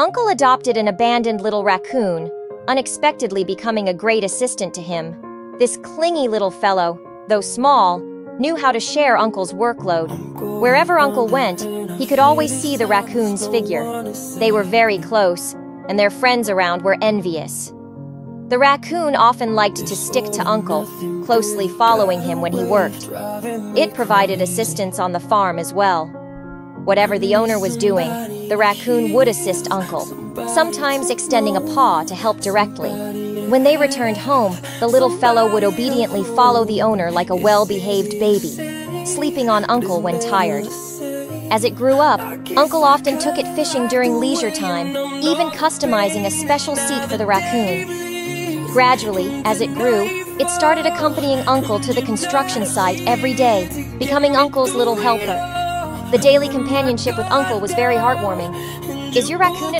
Uncle adopted an abandoned little raccoon, unexpectedly becoming a great assistant to him. This clingy little fellow, though small, knew how to share Uncle's workload. Wherever Uncle went, he could always see the raccoon's figure. They were very close, and their friends around were envious. The raccoon often liked to stick to Uncle, closely following him when he worked. It provided assistance on the farm as well. Whatever the owner was doing, the raccoon would assist Uncle, sometimes extending a paw to help directly. When they returned home, the little fellow would obediently follow the owner like a well behaved baby, sleeping on Uncle when tired. As it grew up, Uncle often took it fishing during leisure time, even customizing a special seat for the raccoon. Gradually, as it grew, it started accompanying Uncle to the construction site every day, becoming Uncle's little helper. The daily companionship with Uncle was very heartwarming. Is your raccoon at